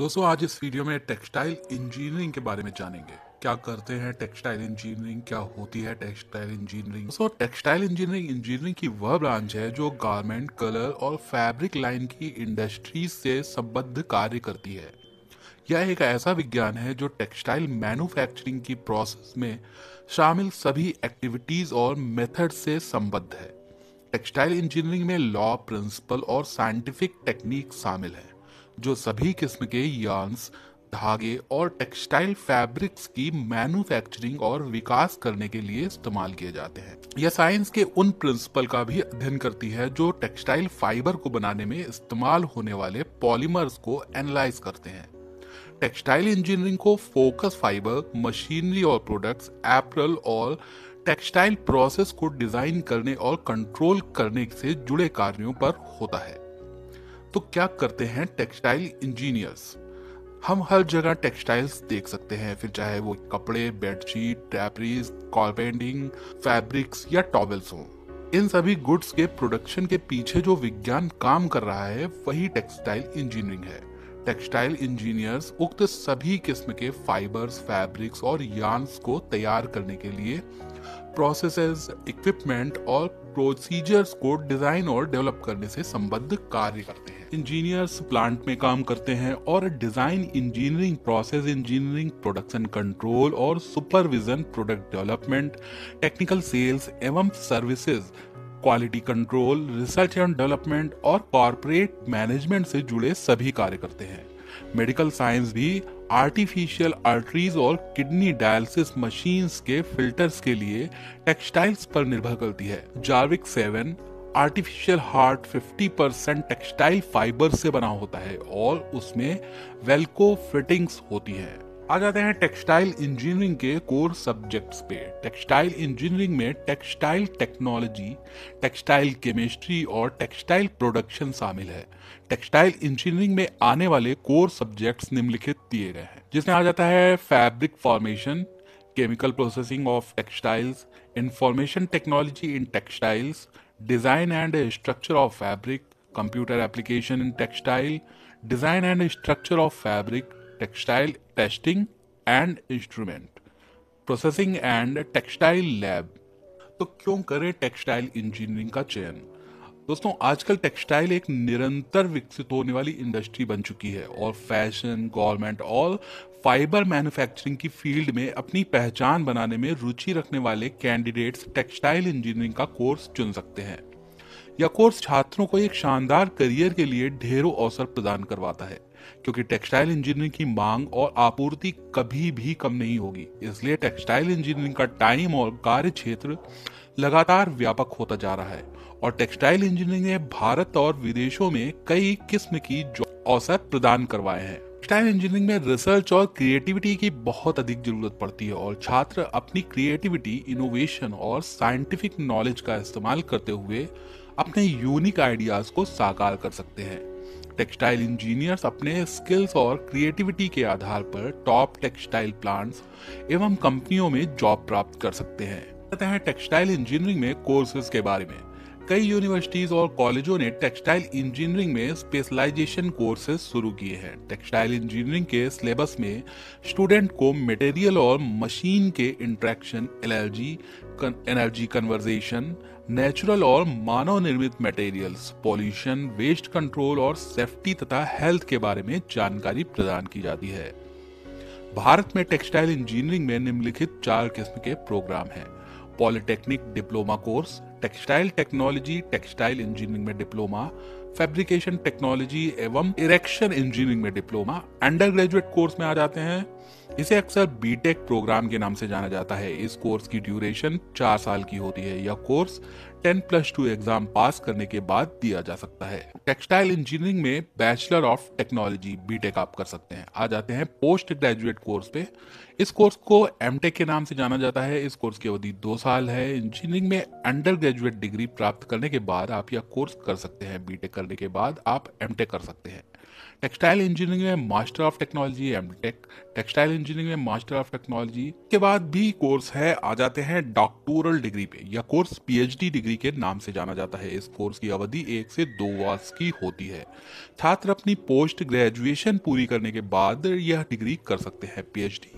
दोस्तों, आज इस वीडियो में टेक्सटाइल इंजीनियरिंग के बारे में जानेंगे। क्या करते हैं टेक्सटाइल इंजीनियरिंग? क्या होती है टेक्सटाइल इंजीनियरिंग? दोस्तों, टेक्सटाइल इंजीनियरिंग इंजीनियरिंग की वह ब्रांच है जो गारमेंट, कलर और फैब्रिक लाइन की इंडस्ट्रीज़ से संबद्ध कार्य करती है। यह एक ऐसा विज्ञान है जो टेक्सटाइल मैन्युफैक्चरिंग की प्रोसेस में शामिल सभी एक्टिविटीज़ और मेथड से संबद्ध है। टेक्सटाइल इंजीनियरिंग में लॉ, प्रिंसिपल और साइंटिफिक टेक्निक शामिल है। जो सभी किस्म के यार्न्स धागे और टेक्सटाइल फैब्रिक्स की मैन्युफैक्चरिंग और विकास करने के लिए इस्तेमाल किए जाते हैं। यह साइंस के उन प्रिंसिपल का भी अध्ययन करती है जो टेक्सटाइल फाइबर को बनाने में इस्तेमाल होने वाले पॉलीमर्स को एनालाइज करते हैं। टेक्सटाइल इंजीनियरिंग को फोकस फाइबर मशीनरी और प्रोडक्ट्स एप्रल और टेक्सटाइल प्रोसेस को डिज़ाइन करने और कंट्रोल करने से जुड़े कार्यों पर होता है। तो क्या करते हैं टेक्सटाइल इंजीनियर्स हम हर जगह टेक्सटाइल्स देख सकते हैं, फिर चाहे वो कपड़े बेडशीट टैपरीज कॉलपेंडिंग फैब्रिक्स या टॉवल्स हों। इन सभी गुड्स के प्रोडक्शन के पीछे जो विज्ञान काम कर रहा है, वही टेक्सटाइल इंजीनियरिंग है। टेक्सटाइल इंजीनियर्स उक्त सभी किस्म के फाइबर्स फैब्रिक्स और यार्न्स को तैयार करने के लिए प्रोसेसेस इक्विपमेंट और प्रोसीजर्स को डिज़ाइन और डेवलप करने से संबद्ध कार्य करते हैं। इंजीनियर्स प्लांट में काम करते हैं और design engineering process engineering production control और supervision product development technical sales एवं services quality control research and development और कॉरपोरेट मैनेजमेंट से जुड़े सभी कार्य करते हैं। मेडिकल साइंस भी आर्टिफिशियल आर्टरीज और किडनी डायलिसिस मशीन्स के फिल्टर्स के लिए टेक्सटाइल्स पर निर्भर करती है। Jarvik seven artificial heart 50 percent textile fibre से बना होता है और उसमें वेल्को फिटिंग्स होती है। आ जाते हैं टेक्सटाइल इंजीनियरिंग के कोर सब्जेक्ट्स पे। टेक्सटाइल इंजीनियरिंग में टेक्सटाइल टेक्नोलॉजी, टेक्सटाइल केमिस्ट्री और टेक्सटाइल प्रोडक्शन शामिल है। टेक्सटाइल इंजीनियरिंग में आने वाले कोर सब्जेक्ट्स निम्नलिखित दिए गए हैं, जिसमें आ जाता है fabric formation, chemical processing of textiles, information technology in textiles, design and structure of fabric, computer application in textile, design and structure of fabric textile testing and instrument processing and textile lab तो क्यों करें textile engineering का चयन? दोस्तों, आजकल textile एक निरंतर विकसित होने वाली इंडस्ट्री बन चुकी है और फ़ैशन गवर्नमेंट और फाइबर मैन्युफैक्चरिंग की फ़ील्ड में अपनी पहचान बनाने में रुचि रखने वाले कैंडिडेट्स टेक्सटाइल इंजीनियरिंग का कोर्स चुन सकते हैं। यह कोर्स छात्रों को एक शानदार करियर के लिए ढेरों अवसर प्रदान करवाता है, क्योंकि टेक्सटाइल इंजीनियरिंग की मांग और आपूर्ति कभी भी कम नहीं होगी। इसलिए टेक्सटाइल इंजीनियरिंग का टाइम और कार्य क्षेत्र लगातार व्यापक होता जा रहा है, और टेक्सटाइल इंजीनियरिंग ने भारत और विदेशों में कई किस्म की अवसर प्रदान करवाए हैं। टेक्सटाइल इंजीनियरिंग में रिसर्च और क्रिएटिविटी की बहुत अधिक ज़रूरत पड़ती है, और छात्र अपनी क्रिएटिविटी, इनोवेशन और साइंटिफिक नॉलेज का इस्तेमाल करते हुए अपने यूनिक आइडियाज़ को साकार कर सकते हैं। टेक्सटाइल इंजीनियर्स अपने स्किल्स और क्रिएटिविटी के आधार पर टॉप टेक्सटाइल प्लांट्स एवं कंपनियों में जॉब प्राप्त कर सकते हैं। टेक्सटाइल इंजीनियरिंग में कोर्सेज के बारे में। कई यूनिवर्सिटीज और कॉलेजों ने टेक्सटाइल इंजीनियरिंग में स्पेशलाइजेशन कोर्सेज शुरू किए हैं। टेक्सटाइल इंजीनियरिंग के सिलेबस में स्टूडेंट को मटेरियल और मशीन के interaction allergy energy conversation natural और मानव निर्मित मटेरियल्स पॉल्यूशन वेस्ट कंट्रोल और सेफ्टी तथा हेल्थ के बारे में जानकारी प्रदान की जाती है। भारत में टेक्सटाइल इंजीनियरिंग में निम्नलिखित चार किस्म के प्रोग्राम हैं। Polytechnic diploma course textile technology, textile engineering में डिप्लोमा, फैब्रिकेशन टेक्नोलॉजी एवं इरेक्शन इंजीनियरिंग में डिप्लोमा अंडर ग्रेजुएट कोर्स में आ जाते हैं। इसे अक्सर बीटेक प्रोग्राम के नाम से जाना जाता है। इस कोर्स की ड्यूरेशन चार साल की होती है। यह course 10 plus two exam pass करने के बाद दिया जा सकता है। टेक्सटाइल इंजीनियरिंग में बैचलर ऑफ़ टेक्नोलॉजी बीटेक आप कर सकते हैं। आ जाते हैं पोस्ट ग्रेजुएट कोर्स पे। इस कोर्स को एमटेक के नाम से जाना जाता है। इस कोर्स की अवधि दो साल है। इंजीनियरिंग में अंडर ग्रेजुएट डिग्री प्राप्त करने के बाद आप यह कोर्स कर सकते हैं बीटेक करने के बाद आप एमटेक कर सकते हैं। टेक्सटाइल इंजीनियरिंग में master of technology M tech textile engineering में मास्टर ऑफ़ टेक्नोलॉजी के बाद भी कोर्स है, आ जाते हैं डॉक्टोरल डिग्री पे। यह कोर्स पीएचडी डिग्री के नाम से जाना जाता है। इस कोर्स की अवधि एक से दो वर्ष की होती है। छात्र अपनी पोस्ट ग्रेजुएशन पूरी करने के बाद यह डिग्री कर सकते हैं पीएचडी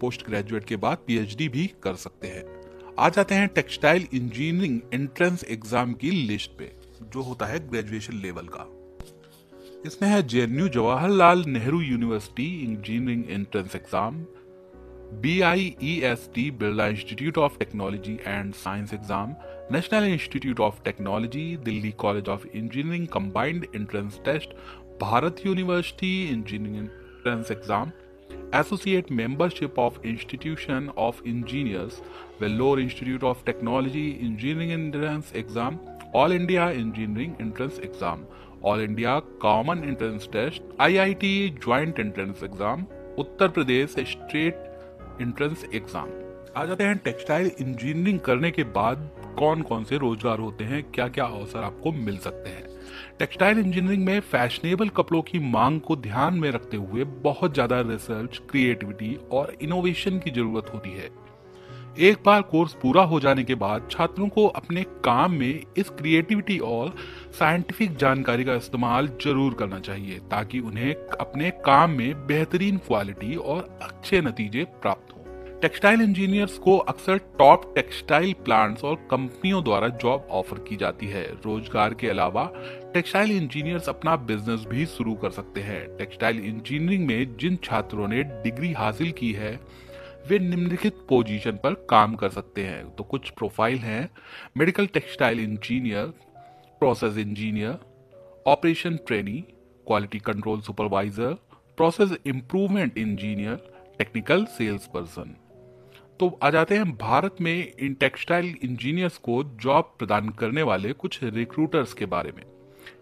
पोस्ट ग्रेजुएट के बाद पीएचडी भी कर सकते हैं। आ जाते हैं टेक्सटाइल इंजीनियरिंग एंट्रेंस एग्ज़ाम की लिस्ट पे, जो होता है ग्रेजुएशन लेवल का। इसमें है JNU Jawaharlal Nehru university engineering entrance exam B I E S T Birla institute of technology and science exam, national institute of technology, Delhi college of engineering combined entrance test, Bharat university engineering entrance exam associate membership of institution of engineers Vellore institute of technology engineering entrance exam all india engineering entrance exam all india common entrance test iit joint entrance exam Uttar Pradesh state entrance exam आ जाते हैं textile engineering करने के बाद कौन कौन से रोज़गार होते हैं क्या क्या अवसर आपको मिल सकते हैं टेक्सटाइल इंजीनियरिंग में फैशनेबल कपड़ों की मांग को ध्यान में रखते हुए बहुत ज़्यादा रिसर्च, क्रिएटिविटी और इनोवेशन की ज़रूरत होती है। एक बार कोर्स पूरा हो जाने के बाद छात्रों को अपने काम में इस क्रिएटिविटी और साइंटिफिक जानकारी का इस्तेमाल ज़रूर करना चाहिए, ताकि उन्हें अपने काम में बेहतरीन क्वालिटी और अच्छे नतीजे प्राप्त टेक्सटाइल इंजीनियर्स को अक्सर टॉप टेक्सटाइल प्लांट्स और कंपनियों द्वारा जॉब ऑफ़र की जाती है। रोज़गार के अलावा टेक्सटाइल इंजीनियर्स अपना बिज़नेस भी शुरू कर सकते हैं। टेक्सटाइल इंजीनियरिंग में जिन छात्रों ने डिग्री हासिल की है, वे निम्नलिखित पोजीशन पर काम कर सकते हैं। तो कुछ प्रोफ़ाइल हैं। Medical textile engineer, process engineer, operation trainee, quality control supervisor, process improvement engineer, technical sales person तो आ जाते हैं भारत में इन टेक्सटाइल इंजीनियर्स को जॉब प्रदान करने वाले कुछ रिक्रूटर्स के बारे में।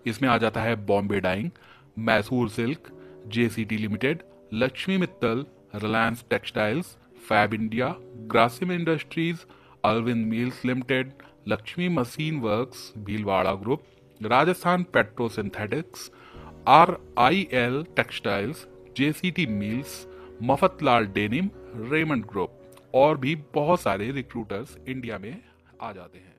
इसमें आ जाता है Bombay dyeing, Mysore silk, JCT limited, Lakshmi Mittal, Reliance textiles, fab India, Grasim industries, Arvind mills limited, Lakshmi machine works, Bhilwara group, Rajasthan petro synthetics R I L textiles, JCT mills, Mafatlal denim, Raymond group. और भी बहुत सारे recruiters India में आ जाते हैं।